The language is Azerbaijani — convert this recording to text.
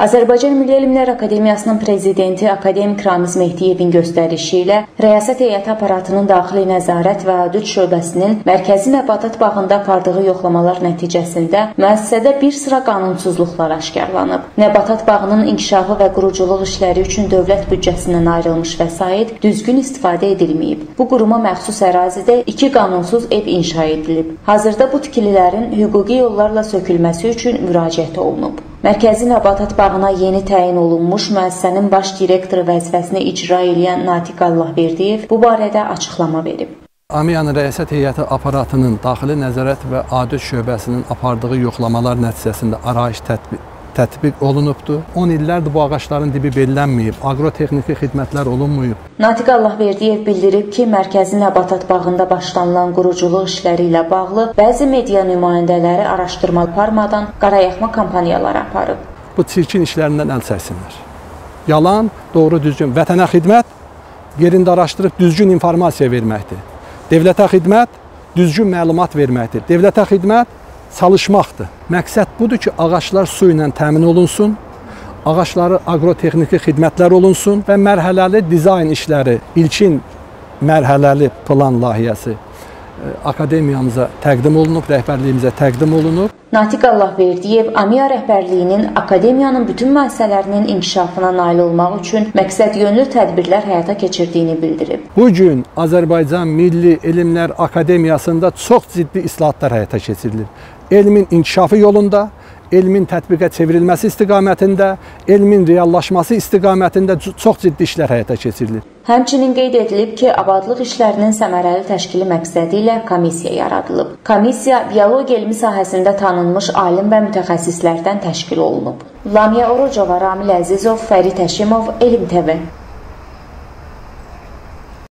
Azərbaycan Milli Elmlər Akademiyasının prezidenti akademik Ramiz Mehdiyevin göstərişi ilə Rəyasət Heyəti aparatının daxili nəzarət və audit şöbəsinin Mərkəzi Nəbatat bağında apardığı yoxlamalar nəticəsində müəssisədə bir sıra qanunsuzluqlar aşkarlanıb. Nəbatat bağının inkişafı və quruculuq işləri üçün dövlət büdcəsindən ayrılmış vəsait düzgün istifadə edilməyib. Bu quruma məxsus ərazidə iki qanunsuz ev inşa edilib. Hazırda bu tikililərin hüquqi yollarla sökülməsi üçün müraciət olunub. Mərkəzi Nəbatat bağına yeni təyin olunmuş müəssisənin baş direktoru vəzifəsini icra edən Natiq Allahverdiyev bu barədə açıqlama verib. Amiyanın rəisət heyəti aparatının daxili nəzarət və audit şöbəsinin apardığı yoxlamalar nəticəsində arayış tətbiq tətbiq olunubdur. 10 illərdir bu ağacların dibi bellənməyib, aqrotexniki xidmətlər olunmayıb. Natiq Allahverdiyev bildirib ki, Mərkəzi Nəbatat bağında başlanılan quruculuq işləri ilə bağlı bəzi media nümayəndələri araşdırma aparmadan qarayaxma kampaniyaları aparıb. Bu çirkin işlərindən əl çəksinlər. Yalan, doğru düzgün vətənə xidmət yerində araşdırıb düzgün informasiya verməkdir. Dövlətə xidmət düzgün məlumat verməkdir. Dövlətə xidmət çalışmaqdır. Məqsəd budur ki, ağaclar su ilə təmin olunsun, ağacları aqrotexniki xidmətlər olunsun və mərhələli dizayn işləri, ilkin mərhələli plan layihəsi akademiyamıza təqdim olunub, rəhbərliyimizə təqdim olunub. Natiq Allahverdiyev AMIA rəhbərliyinin akademiyanın bütün müəssisələrinin inkişafına nail olmaq üçün məqsədyönlü tədbirlər həyata keçirdiyini bildirib. Bu gün Azərbaycan Milli Elmlər Akademiyasında çox ciddi islahatlar həyata keçirilir. Elmin inkişafı yolunda elmin tətbiqə çevrilməsi istiqamətində, elmin reallaşması istiqamətində çox ciddi işlər həyata keçirilir. Həmçinin qeyd edilib ki, abadlıq işlərinin səmərəli təşkili məqsədi ilə komissiya yaradılıb. Komissiya biologiya elmi sahəsində tanınmış alim və mütəxəssislərdən təşkil olunub. Lamiyə Orucova, Ramil Əzizov, Fərid Həşimov, Elm TV